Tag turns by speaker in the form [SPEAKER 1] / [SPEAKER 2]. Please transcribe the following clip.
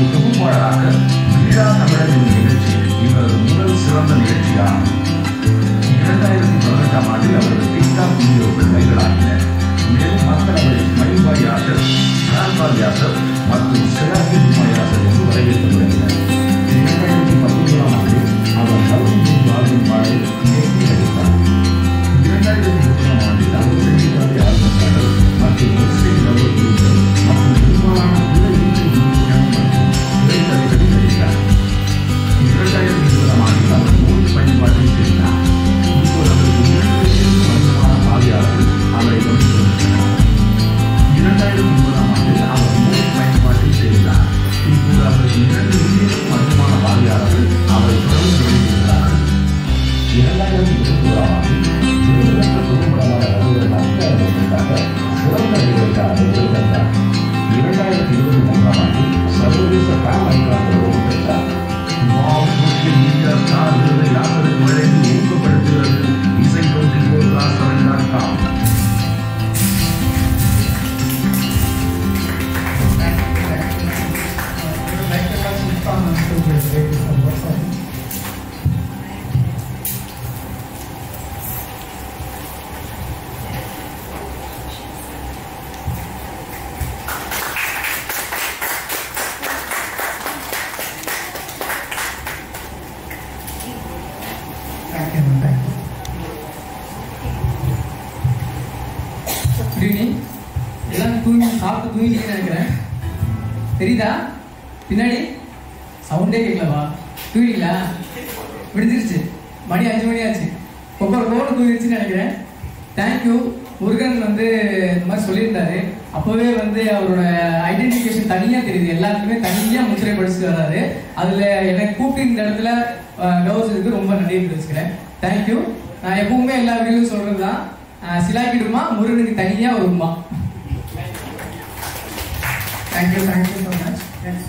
[SPEAKER 1] இவ்வாறாக விழா தமிழர் நிகழ்ச்சியில் இவரது முதல் சிறந்த நிகழ்ச்சியாகும் இரண்டாயிரத்தி பதினெட்டாம் ஆண்டில் அவரது டிக்டாக் வீடியோக்கள் வைரலாகின.
[SPEAKER 2] குட் ஈவினிங் எல்லாம் தூங்கி சாப்பிட்டு தூங்கிட்டீங்கன்னு நினைக்கிறேன் தெரியுதா பின்னாடி சவுண்டே கேட்கலவா? தூங்கிங்களா விடுஞ்சிருச்சு. மணி அஞ்சு மணி ஆச்சு. ஒவ்வொரு கோடு தூங்கிருச்சுன்னு நினைக்கிறேன். தேங்க்யூ முருகன் வந்து இந்த மாதிரி சொல்லியிருந்தாரு. அப்போவே வந்து அவரோட ஐடென்டிஃபிகேஷன் தனியாக தெரியுது. எல்லாத்துக்குமே தனியாக முத்திரை படிச்சுட்டு வர்றாரு. அதில் என்னை கூப்பிட்டு இந்த இடத்துல கவனிச்சதுக்கு ரொம்ப நன்றி தெரிவிச்சுக்கிறேன். தேங்க்யூ நான் எப்பவுமே எல்லா வீடியோவும் சொல்கிறது தான் சிலாக்கிடுமா முருகனுக்கு தனியாக ஒரு தேங்க்யூ
[SPEAKER 3] Thank you, thank